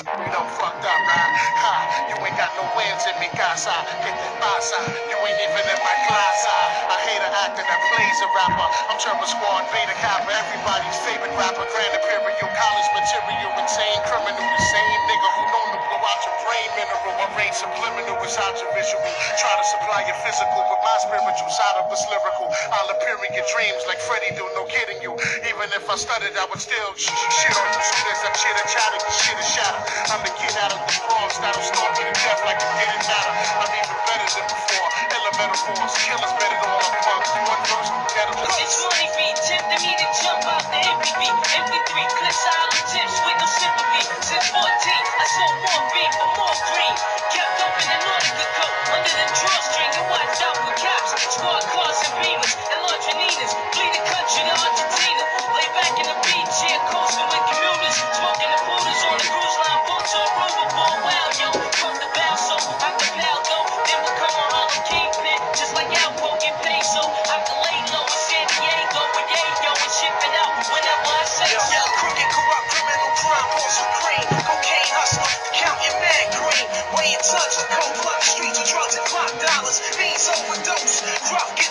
Up. Ha, you ain't got no wins in me, casa. Get that pasa. You ain't even in my class. Ah. I hate an actor that plays a rapper. I'm Terror Squad, Beta Kappa, everybody's favorite rapper. Grand Imperial, college material, insane criminal. The same nigga who known to mineral. Subliminal your visual. Try to supply your physical, but my spiritual side of us lyrical. I'll appear in your dreams like Freddy do, no kidding you. Even if I stuttered, I would still sh- sh- shit on you. Soon as I'm chitter chatter, the shit is shatter. I'm the kid out of the Bronx that'll stalk you to death like it didn't matter. I'm even better than before. Ella metaphors, killers better than overdose, rough,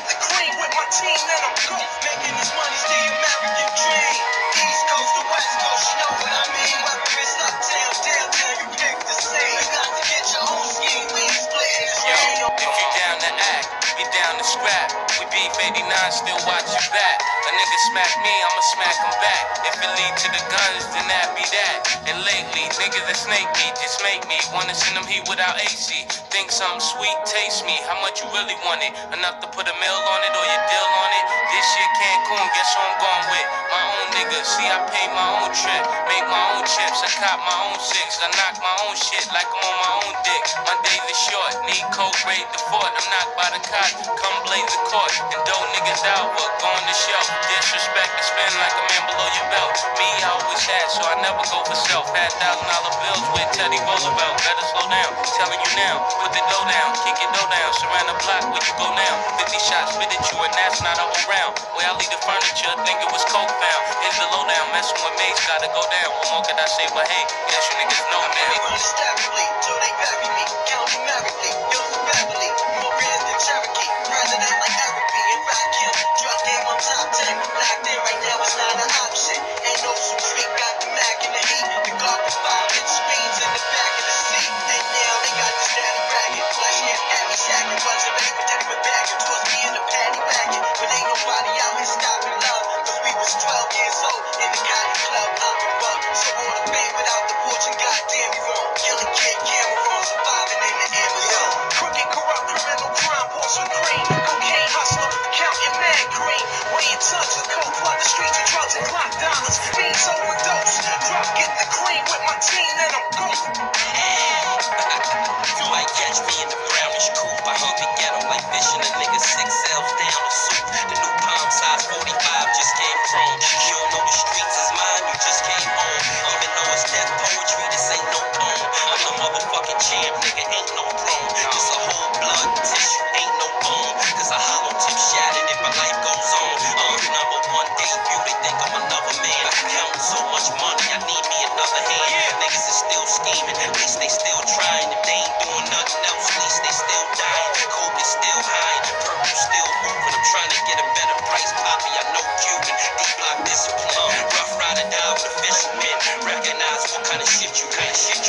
down to scrap. We beef 89, still watch your back. A nigga smack me, I'ma smack him back. If it lead to the guns, then that be that. And lately, niggas that snake me just make me wanna send them heat without AC. Think something sweet, taste me. How much you really want it? Enough to put a mill on it or your deal on it? This shit Cancun, guess who I'm going with? My own nigga, See, I pay my own trip, make my own chips. I cop my own six, I knock my own shit like I'm on my own are short, need coke, raid the fort. I'm knocked by the cot, come blaze the court. And dope niggas out, what going to show? Disrespect to spend like a man below your belt. Me, I always had, so I never go for self. Had thousand dollar bills with Teddy Roosevelt. Better slow down, telling you now. Put the dough down, kick it dough down. Surround the block where you go now. 50 shots spit at you, and that's not a whole round. Where I leave the furniture, think it was coke found. Here's the lowdown, messing with mates, gotta go down. What more could I say? But hey, guess you niggas know, run established till they bury touch with cold blood. The streets of drugs and clock dollars. Beans overdose. Drop, fishing a six L's down the soup. The new palm size 45 just came from. You don't know the streets is mine, you just came home. Even though it's death poetry, this ain't no poem. I'm the motherfucking champ, nigga, ain't no throne. This a whole blood tissue, ain't no bone. Cause a hollow tip shattered if my life goes on. I'm the number one debut, they think I'm another man. I'm counting so much money, I need me another hand. Niggas is still scheming, at least they still kind of shit you kinda shit.